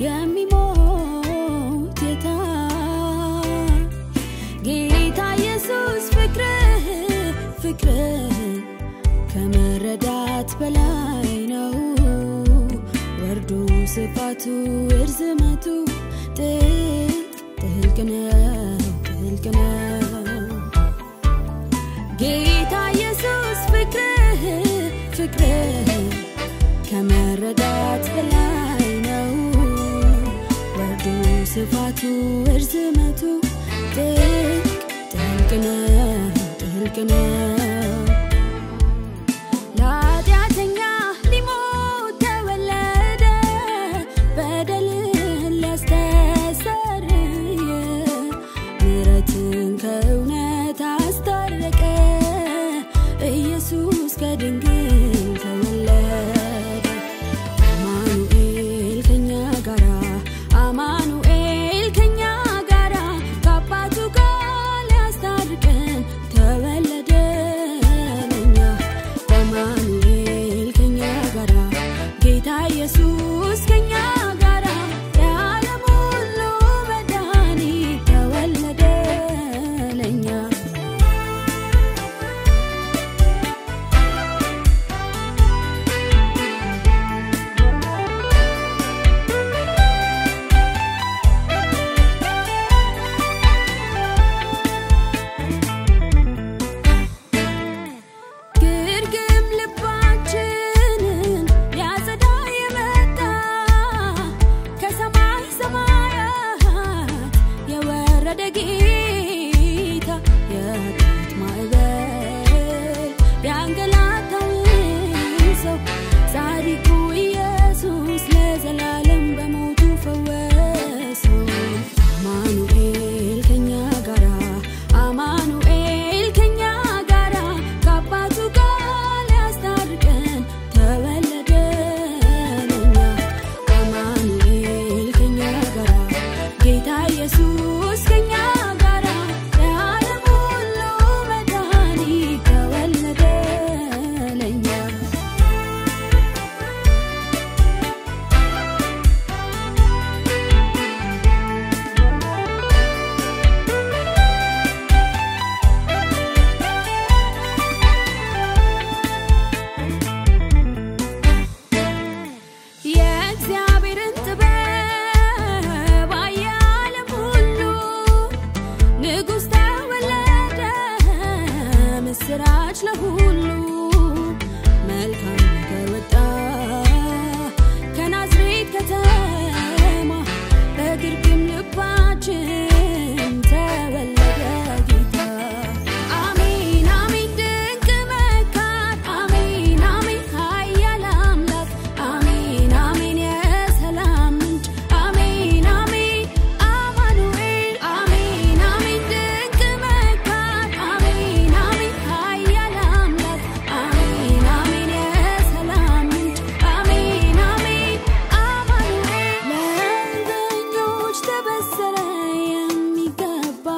የሚሞት ጌታ። ፍቅርህ ፍቅርህ ከመረዳት በላይ ነው። ወርዱ ስፋቱ እርዝመቱ ጥልቅ ጥልቅ ነው ጥልቅ ነው። ጌታ ኢየሱስ ፍቅርህ ፍቅርህ ከመረዳት ስፋቱ እርዝመቱ ጥልቅ ጥልቅ ነው ጥልቅ ነው። ለኃጢአተኛ ሊሞት ተወለደ በደልን ሊያስተሰርይ ምሕረትን ከእውነት አስታረቀ። ኢየሱስ ከድንግል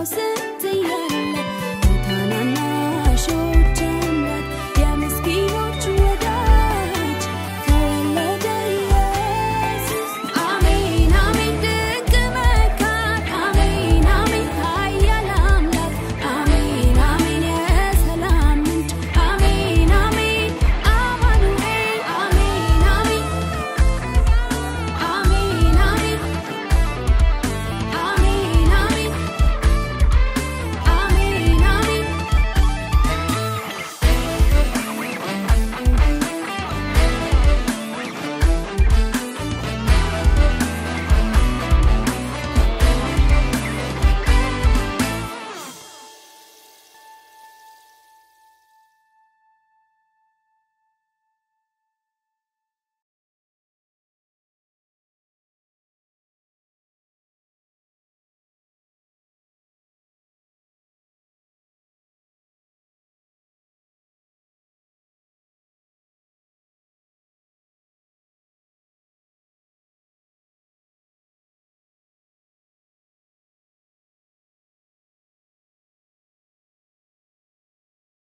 好似怎样？